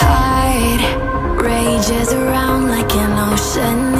Heart rages around like an ocean